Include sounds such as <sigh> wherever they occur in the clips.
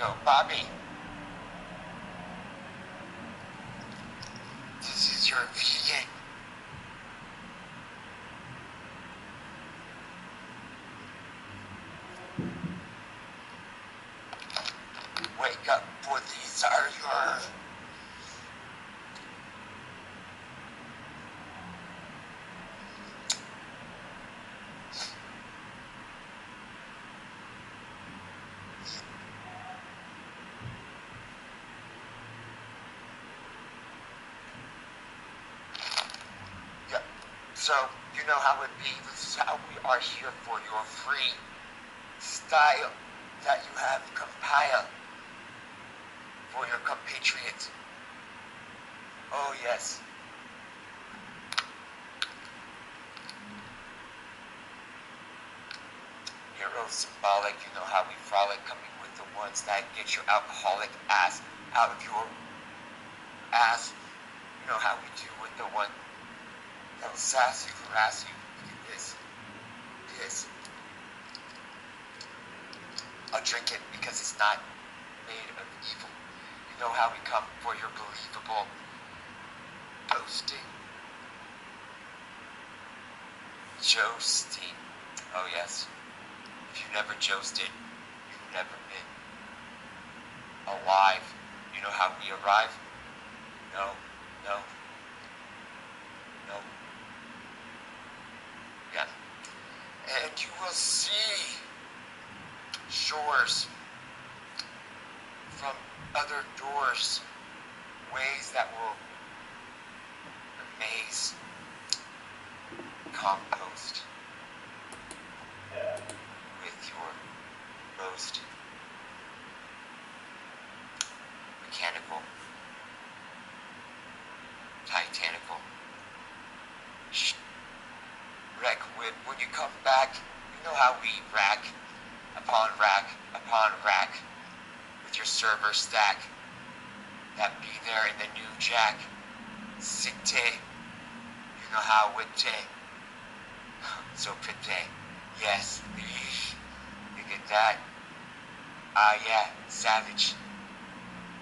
go. Bobby. This is your vegan. Wake up, for these are your Yeah. So, you know how it be. This is how we are here for your free style that you have compiled for your compatriots. Oh, yes. Hero symbolic, you know how we frolic coming with the ones that get your alcoholic ass out of your ass. You know how we do with the one that'll sass you, harass you. Look at this. This. I'll drink it because it's not made of evil. You know how we come for your believable boasting. Joasting. Oh yes. If you've never joasted, you've never been alive. You know how we arrive? No, no. Yeah. See shores from other doors, ways that will amaze compost with your roast mechanical titanical wreck. With when you come back know how we rack upon rack upon rack with your server stack. That be there in the new jack. Sitte. you know how with <sighs> so pretty yes. Look at that? Ah yeah. Savage.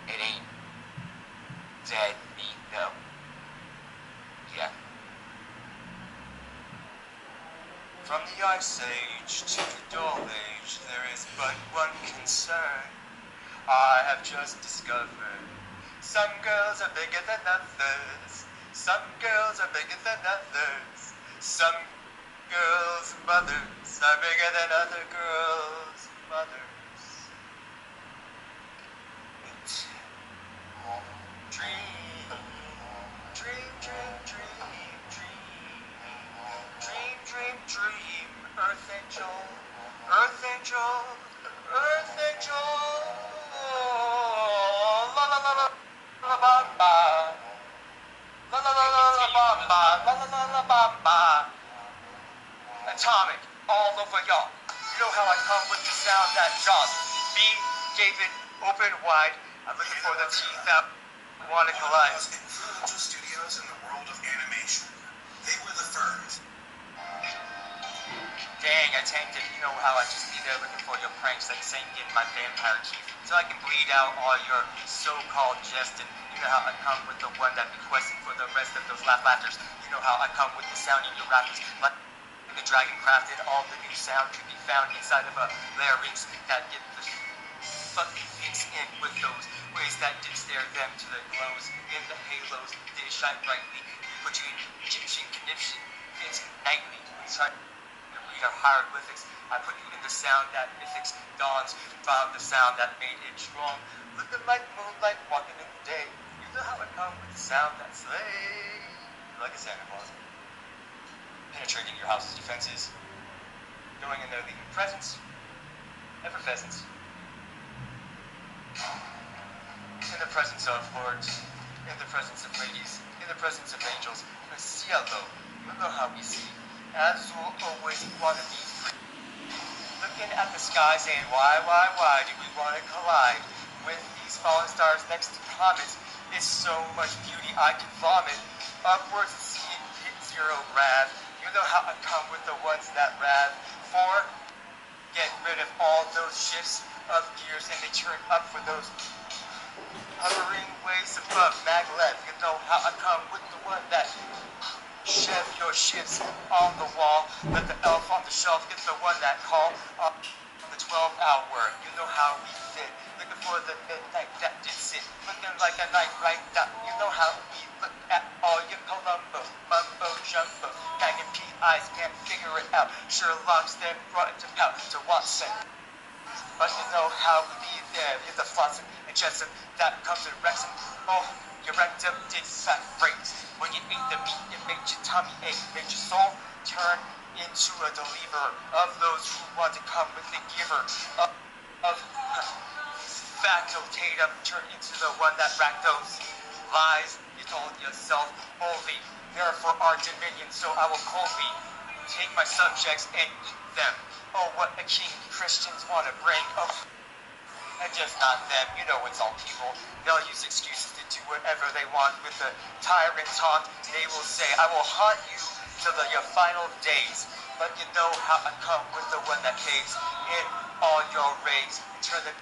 It ain't dead meat no yeah From the Ice Age to the Dull Age, there is but one concern. I have just discovered some girls are bigger than others. Some girls are bigger than others. Some girls' mothers are bigger than other girls' mothers. Atomic, all over y'all. You know how I come with the sound that jaws. Beam, gaping, open wide. I'm looking for the teeth that want to collide. influential studios in the world of animation. They were the first. Dang, I tanked it. You know how I just be there looking for your pranks like Saint in my vampire teeth. So I can bleed out all your so-called jesting. You know how I come with the one that requested for the rest of those laugh laughters. You know how I come with the sound in your rappers. Like the dragon crafted all the new sound to be found inside of a larynx that get the fucking in with those ways that did stare them to the glows in the halos. They shine brightly. In Egyptian conniption. It's nightly. Sorry to read our hieroglyphics. I put you in the sound that mythics dawns, found the sound that made it strong. Looking like moonlight, walking in the day. You know how it comes with the sound that slays Like a Santa Claus. Penetrating your house's defenses. Going in there leaving. Ever pheasants. In the presence of lords. In the presence of ladies. In the presence of angels. In the cielo. You know how we see. As will always want to be. Looking at the sky saying, why, why, why do we want to collide with these fallen stars next to comets? It's so much beauty I can vomit. Upwards and hit zero grav. You know how I come with the ones that rav. For get rid of all those shifts of gears and they turn up for those hovering ways above maglev. You know how I come with the one that shove your shifts on the wall. Let the elf on the shelf get the one that call on the 12 hour. You know how we fit. Looking for the midnight that did sit. Looking like a night right down. You know how we PIs can't figure it out. Sherlock's then brought it to pout to Watson. But you know how be there. It's a Flotsam and Jetsam that comes in Wrexham. Oh, your rectum did fat breaks. When you ate the meat, it made your tummy ache, made your soul turn into a deliverer of those who want to come with the giver of, of facultatum turn into the one that racked those lies you told yourself only. Therefore our dominion, so I will coldly take my subjects and eat them. Oh, what a king Christians want to bring. Oh, and just not them. You know it's all people. They'll use excuses to do whatever they want with the tyrant taunt. They will say, I will haunt you till the, your final days. But you know how I come with the one that caves in all your rays. Turn the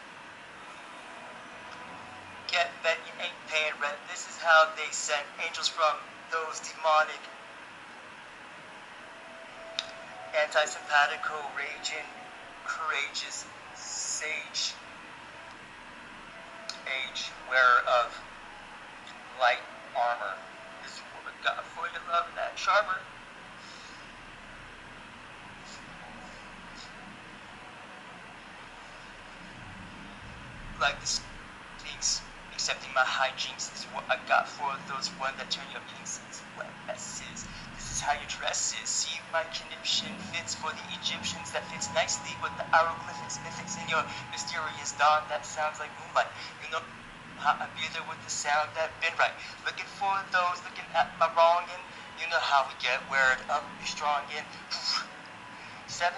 get that you ain't paying rent. This is how they send angels from those demonic anti-sympatico raging courageous sage age wearer of light armor. This we got for you, love that charmer. Like the speaks, accepting my hijinks I got for those one that turn your into wet messes. This is how your dress is. See my conniption fits for the Egyptians that fits nicely with the hieroglyphics, mythics in your mysterious dawn that sounds like moonlight. You know how I be there with the sound that been right. Looking for those looking at my wrong and you know how we get wear it up, be strong in <sighs> 17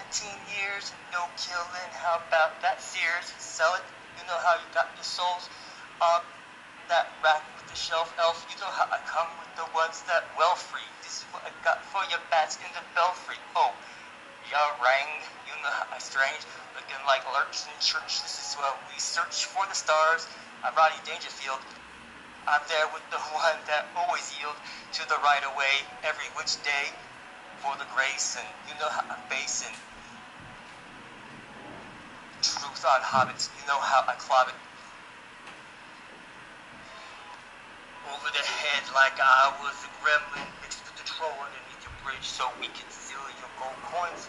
years, no killing. How about that Sears? Sell it. You know how you got your souls on that rack the shelf elf. You know how I come with the ones that well free. This is what I got for your bats in the belfry. Oh, ya rang. You know how I strange. Looking like lurks in church. This is what we search for the stars. I'm Rodney Dangerfield. I'm there with the one that always yield to the right of way every which day for the grace and you know how I'm basing truth on hobbits. You know how I clob it over their head like I was a gremlin mixed with the troll underneath your bridge so we can steal your gold coins.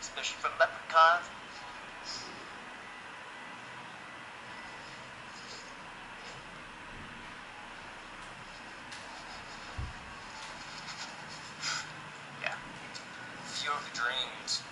Especially from leprechauns. yeah. Fear of dreams.